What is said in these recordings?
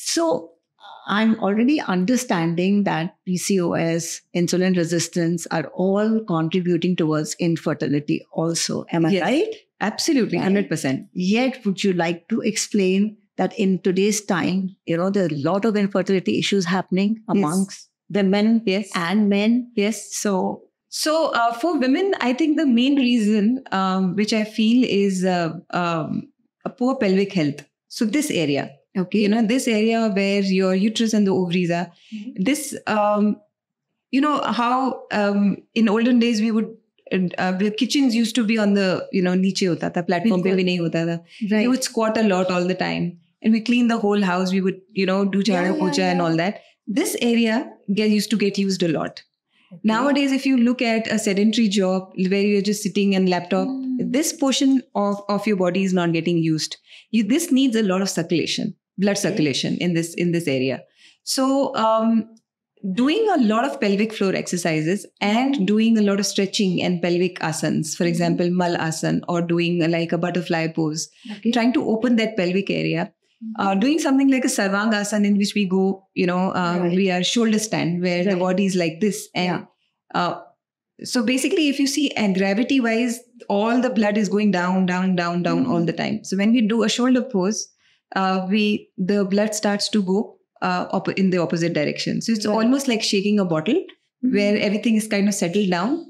So I'm already understanding that PCOS, insulin resistance are all contributing towards infertility also. Am I Yes. right? Absolutely, Right. 100%. Yet, would you like to explain that in today's time, you know, there are a lot of infertility issues happening amongst women Yes. and men. Yes. So, So uh, for women, I think the main reason um, which I feel is uh, um, a poor pelvic health. So this area, okay. you know, this area where your uterus and the ovaries are, this, um, you know, how um, in olden days we would, uh, the kitchens used to be on the, you know, niche hota tha, platform pe bhi nahi hota tha. right. We would squat a lot all the time and we clean the whole house. We would, you know, do Yeah, jhada yeah, puja and all that. This area get, used to get used a lot. Okay. Nowadays, if you look at a sedentary job where you're just sitting and laptop, Mm. this portion of, of your body is not getting used. You, this needs a lot of circulation, blood circulation in this in this area. So, um, doing a lot of pelvic floor exercises and doing a lot of stretching and pelvic asanas, for Mhm. example, mal asan or doing like a butterfly pose, Okay. trying to open that pelvic area uh, doing something like a sarvang asana in which we go, you know, uh, Right. we are shoulder stand where the body is like this. And uh, so basically, if you see, and gravity wise, all the blood is going down, down, down, down all Mhm. the time. So when we do a shoulder pose, uh, we the blood starts to go uh, op- in the opposite direction. So it's Right. almost like shaking a bottle where everything is kind of settled down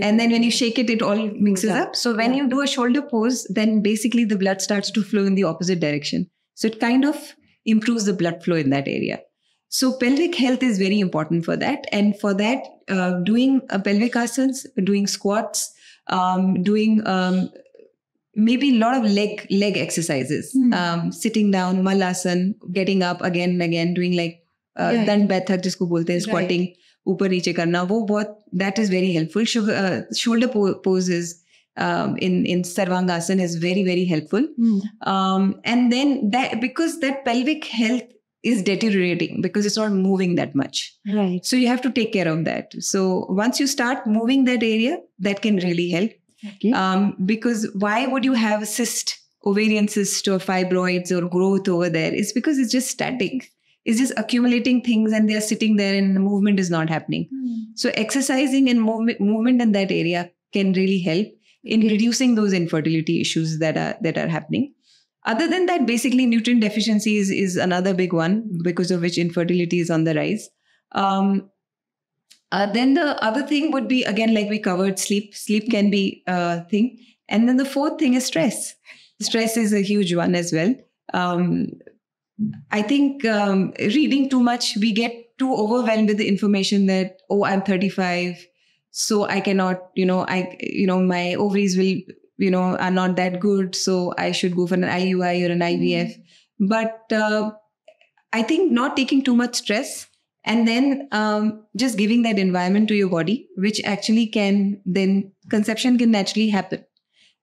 and then when you shake it, it all mixes Yeah. up. So when Yeah. you do a shoulder pose, then basically the blood starts to flow in the opposite direction. So it kind of improves the blood flow in that area. So pelvic health is very important for that. And for that, uh, doing uh, pelvic asanas, doing squats, um, doing um, maybe a lot of leg leg exercises, Hmm. um, sitting down, malasan, getting up again and again, doing like uh, Yeah. दंड बैठक जिसको बोलते हैं Right. Squirting ऊपर नीचे करना वो बहुत that is very helpful shoulder poses um, in in sarvangasana is very very helpful Mm. um, and then that because that pelvic health is deteriorating because it's not moving that much Right. so you have to take care of that so once you start moving that area that can really help Okay. um, because why would you have a cyst ovarian cyst or fibroids or growth over there it's because it's just static it's just accumulating things and they're sitting there and the movement is not happening Mm. so exercising and movement, movement in that area can really help in reducing those infertility issues that are that are happening. Other than that, basically nutrient deficiency is, is another big one because of which infertility is on the rise. Um, uh, then the other thing would be again like we covered sleep. Sleep can be a thing, and then the fourth thing is stress. Stress is a huge one as well. Um, I think um, reading too much, we get too overwhelmed with the information that oh, I'm 35, so I cannot, you know, I, you know, my ovaries will, you know, are not that good, so I should go for an IUI or an IVF. But uh, I think not taking too much stress and then um, just giving that environment to your body, which actually can then conception can naturally happen.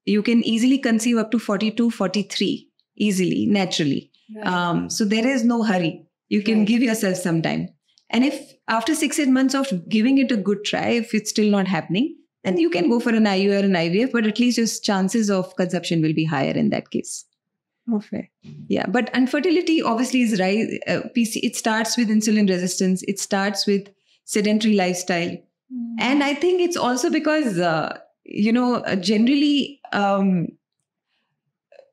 You can easily conceive up to 42, 43 easily, naturally. Um, so there is no hurry. You can Right. give yourself some time. And if after six, eight months of giving it a good try, if it's still not happening, then you can go for an IUI or an IVF, but at least your chances of conception will be higher in that case. Yeah, but infertility obviously is right. Uh, PC, it starts with insulin resistance. It starts with sedentary lifestyle, and I think it's also because uh, you know uh, generally um,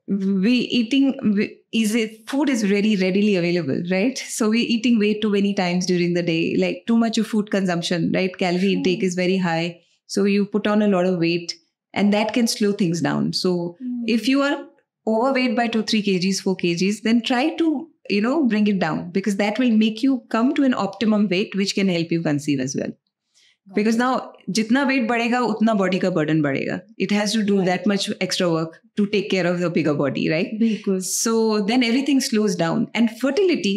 we eating we- is it food is very readily available, right? So we're eating way too many times during the day, like too much of food consumption, right? Calorie True. intake is very high, so you put on a lot of weight, and that can slow things down. So if you are overweight by 2 3 kgs 4 kgs then try to you know bring it down because that will make you come to an optimum weight which can help you conceive as well because now jitna weight badega utna body ka burden badega it has to do Right. that much extra work to take care of the bigger body right Because so then everything slows down and fertility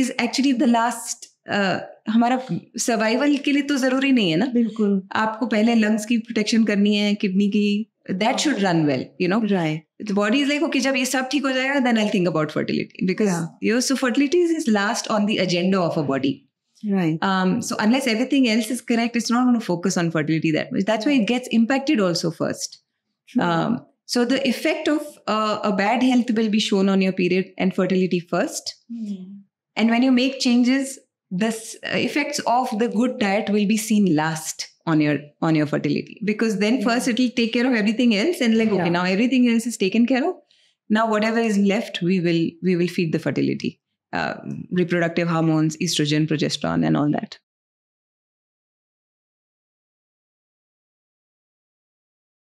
is actually the last uh, हमारा survival के लिए तो जरूरी नहीं है ना बिल्कुल आपको पहले लंग्स की प्रोटेक्शन करनी है किडनी की that oh. should run well you know? Right. The body is like okay jab ye sab theek ho jayega then i'll think about fertility. Because yeah. you know so fertility is last on the agenda of a body. Right. Um so unless everything else is correct it's not going to focus on fertility that much. That's why it gets impacted also first. True. um so the effect of uh, a bad health will be shown on your period and fertility first. Hmm. And when you make changes the effects of the good diet will be seen last on your on your fertility because then Yeah. first it will take care of everything else and like okay Yeah. now everything else is taken care of now whatever is left we will we will feed the fertility uh, reproductive hormones estrogen progesterone and all that